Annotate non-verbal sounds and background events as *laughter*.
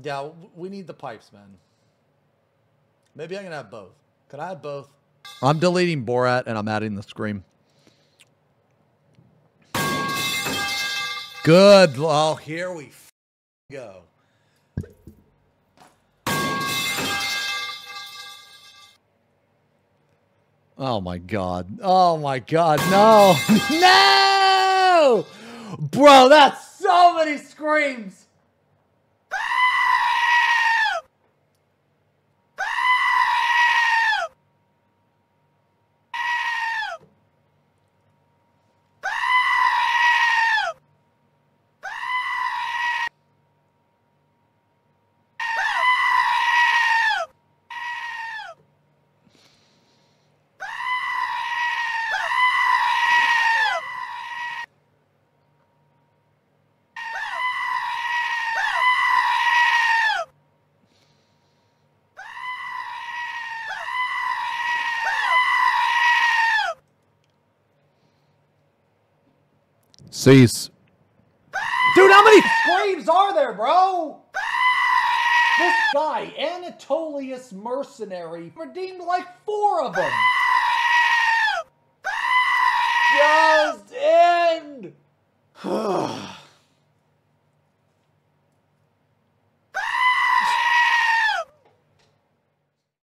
Yeah, we need the pipes, man. Maybe I can have both. Can I have both? I'm deleting Borat and I'm adding the scream. Good. Oh, here we go. Oh my god. Oh my god. No. *laughs* no! Bro, that's so many screams. Cease. Dude, how many screams are there, bro? This guy, Anatolius Mercenary, redeemed like four of them. Just end. *sighs* *sighs* *sighs*